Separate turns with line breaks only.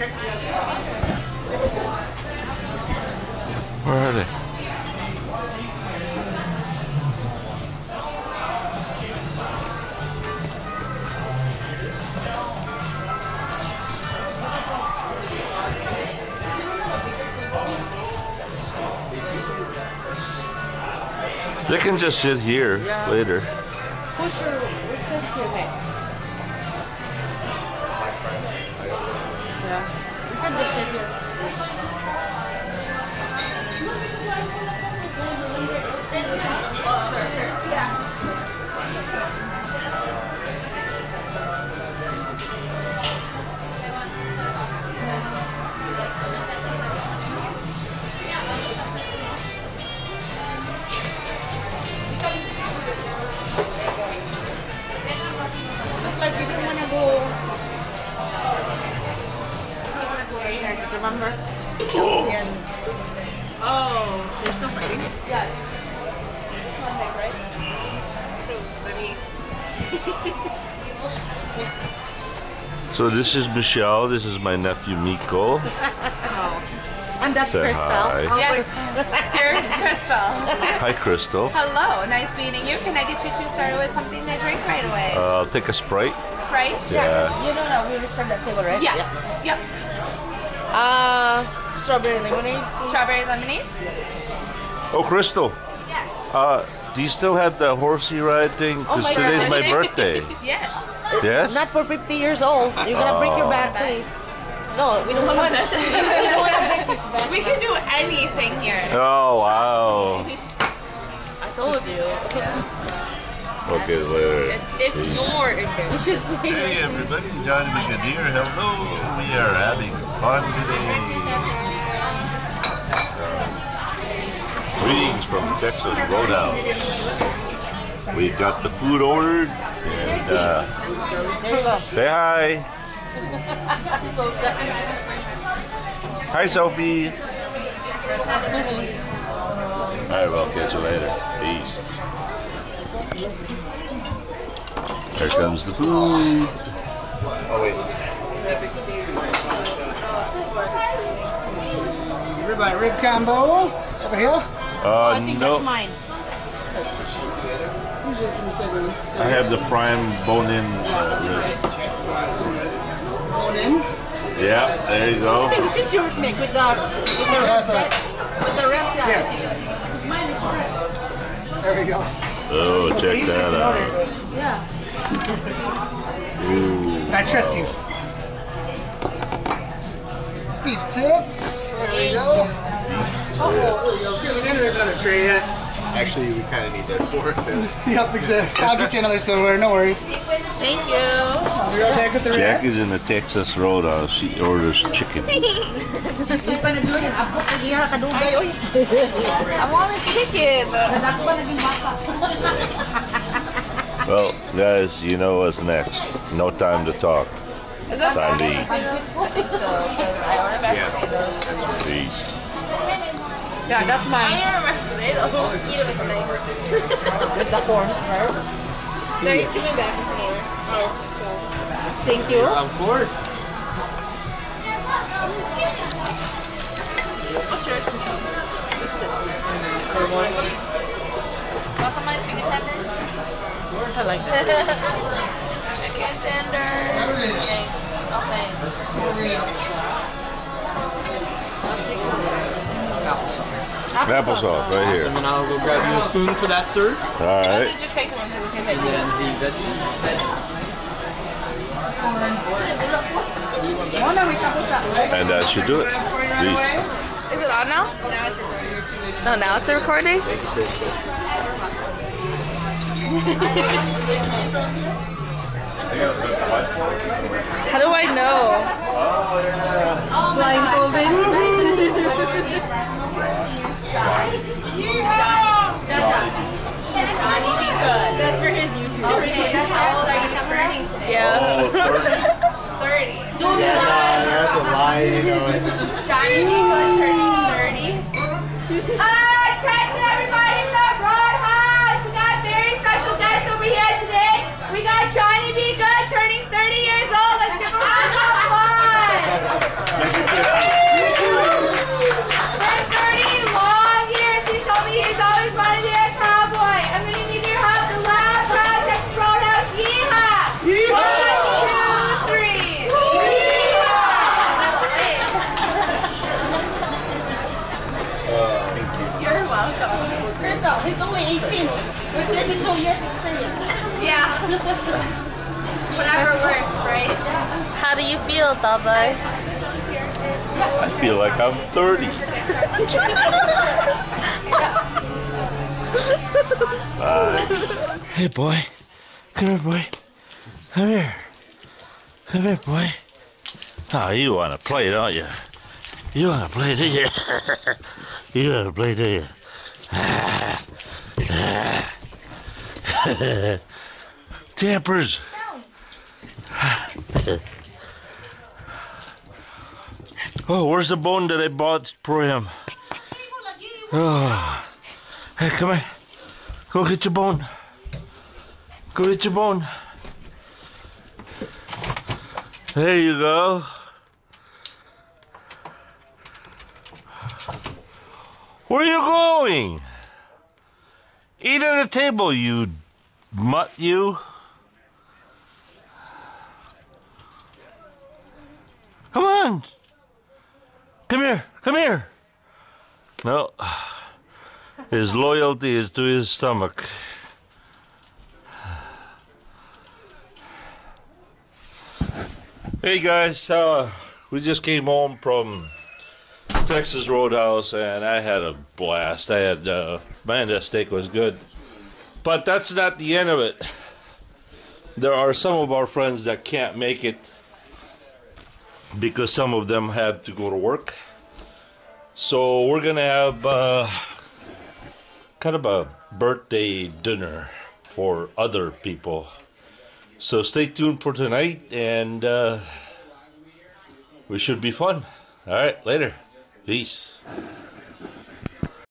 Where are they? They can just sit here
Yeah.
later.
Remember? Chelsea and. Oh, they're still fighting? Yeah.
So this is Michelle. This is my nephew Miko.
And that's
Say
Crystal.
hi.
Oh,
Yes, here's Crystal.
Hi, Crystal.
Hello, nice meeting you. Can I get you two started with something to drink right away?
Uh, I'll take a Sprite.
Sprite?
Yeah.
You know that we reserved that table, right?
Yes. Yep.
Uh, strawberry lemonade.
Strawberry lemonade?
Oh, Crystal.
Yes.
Uh, do you still have the horsey ride thing?
Oh
Because
my
today's
God.
my birthday.
Yes.
Yes?
Not for 50 years old. You're gonna break your back, please. No, we don't want. we don't want to break his back.
We can do anything here.
Oh, wow.
I told you.
Okay, later.
It's if you're in
We.
Hey, everybody. Johnny McAdeer. Hello. We are having fun today. Greetings from Texas Roadhouse. We've got the food ordered. And uh,
There you go.
say hi. Hi, Sophie. All right, well, catch you later. Peace. Here comes the food.
Ribeye rib combo over here.
Oh,
Uh,
I think
no,
that's mine.
Usually it's in the second.
I have the prime bone-in.
Bone in.
Yeah, there you go.
I think this is yours, Mick, with the with the
Yeah,
ribs. With the ribs, yeah.
Yeah.
Mine is red.
There we go.
Oh, check that out.
Yeah.
Ooh.
I trust you. Beef tips. There we go. Oh, there we go. Good. There isn't on a tray yet.
Actually, we kind of need that for it.
Yep, exactly. I'll get you another silverware. No worries.
Thank you.
I'll be right back with the
Jack
rest.
is in the Texas Roadhouse. She orders chicken.
Hindi pa nagluto yan. Abot na diha kadugay, oy.
I want a chicken.
Anak pa naging.
Well, guys, you know what's next. No time to talk. Time to eat.
I think so, because I ordered mashed potatoes.
Peace.
Yeah, that's
I
mine.
ordered mashed potatoes. Eat it with the knife.
With the corn.
No, he's coming back with me. Oh, so.
Thank you.
Of course.
What's yours? Want some of my chicken tenders?
I like that.
Chicken tenders. Thanks. Oh, thanks.
Applesauce right here.
And then I'll go grab you a spoon for that, sir.
All right.
You just take one so we can
And
take
then the veggies.
No, may tapos sa.
And that should do it. Peace.
Is it on now? Now it's recording. No, now it's recording? How do I know? Blindfolded. That's for his YouTube. Okay, How old are you turning today? Yeah.
Oh,
30.
that's a lie, you know it.
Johnny Nicola turning 30. Attention
Yeah. Whatever works, right?
How do you feel, Dabai?
I feel like I'm 30. Bye.
Hey, boy. Come here, boy. Come here. Come here, boy. Oh, you want to play, don't you? You want to play, do you? you want to play, do you? Tampers. oh, where's the bone that I bought for him? Oh. Hey, come here. Go get your bone. Go get your bone. There you go. Where are you going? Eat at the table, you mutt, you. Come on. Come here. Come here. No. His loyalty is to his stomach. Hey guys, uh, we just came home from Texas Roadhouse and I had a blast. I had, uh, man, that steak was good. But that's not the end of it. There are some of our friends that can't make it because some of them had to go to work. So we're gonna have uh, kind of a birthday dinner for other people. So stay tuned for tonight, and uh, we should be fun. All right, later. Peace.